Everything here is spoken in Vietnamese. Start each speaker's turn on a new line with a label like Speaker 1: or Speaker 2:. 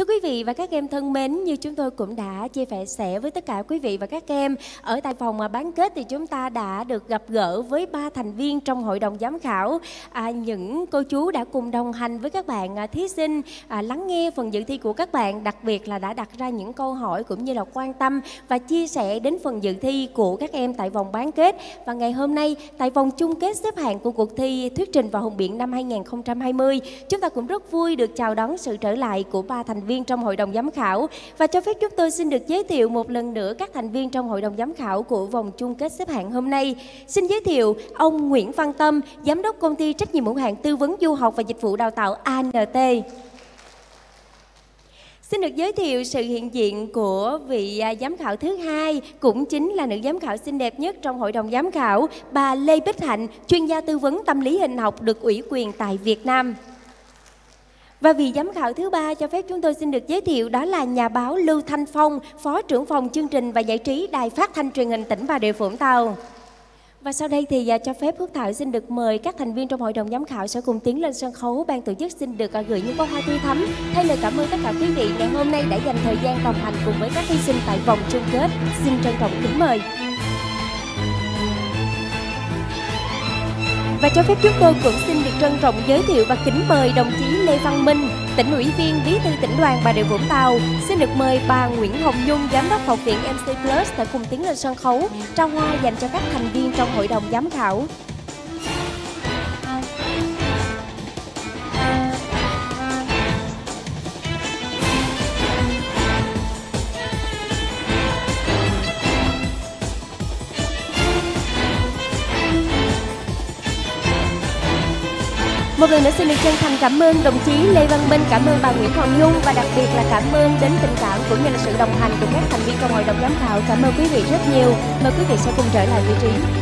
Speaker 1: Thưa quý vị và các em thân mến, như chúng tôi cũng đã chia sẻ với tất cả quý vị và các em ở tại phòng bán kết thì chúng ta đã được gặp gỡ với ba thành viên trong hội đồng giám khảo. À, những cô chú đã cùng đồng hành với các bạn à, thí sinh à, lắng nghe phần dự thi của các bạn, đặc biệt là đã đặt ra những câu hỏi cũng như là quan tâm và chia sẻ đến phần dự thi của các em tại vòng bán kết. Và ngày hôm nay tại vòng chung kết xếp hạng của cuộc thi thuyết trình và hùng biện năm 2020, chúng ta cũng rất vui được chào đón sự trở lại của ba thành viên trong hội đồng giám khảo và cho phép chúng tôi xin được giới thiệu một lần nữa các thành viên trong hội đồng giám khảo của vòng chung kết xếp hạng hôm nay. Xin giới thiệu ông Nguyễn Văn Tâm, giám đốc công ty trách nhiệm hữu hạn tư vấn du học và dịch vụ đào tạo ANT. Xin được giới thiệu sự hiện diện của vị à, giám khảo thứ hai, cũng chính là nữ giám khảo xinh đẹp nhất trong hội đồng giám khảo, bà Lê Bích Hạnh, chuyên gia tư vấn tâm lý hình học được ủy quyền tại Việt Nam. Và vị giám khảo thứ ba cho phép chúng tôi xin được giới thiệu đó là nhà báo Lưu Thanh Phong, Phó trưởng phòng chương trình và giải trí Đài Phát thanh truyền hình tỉnh Bà Rịa Vũng Tàu. Và sau đây thì à, cho phép Phước Thảo xin được mời các thành viên trong hội đồng giám khảo sẽ cùng tiến lên sân khấu. Ban tổ chức xin được à, gửi những bó hoa tươi thắm. Thay lời cảm ơn tất cả quý vị ngày hôm nay đã dành thời gian đồng hành cùng với các thí sinh tại vòng chung kết. Xin trân trọng kính mời. Và cho phép chúng tôi cũng xin trân trọng giới thiệu và kính mời đồng chí Lê Văn Minh, tỉnh ủy viên bí thư tỉnh đoàn Bà Rịa Vũng Tàu. Xin được mời bà Nguyễn Hồng Nhung, giám đốc học viện MC Plus sẽ cùng tiến lên sân khấu trao hoa dành cho các thành viên trong hội đồng giám khảo. Một lần nữa xin được chân thành cảm ơn đồng chí Lê Văn Minh, cảm ơn bà Nguyễn hoàng Nhung và đặc biệt là cảm ơn đến tình cảm cũng như là sự đồng hành của các thành viên trong hội đồng giám khảo. Cảm ơn quý vị rất nhiều. Mời quý vị sẽ cùng trở lại vị trí.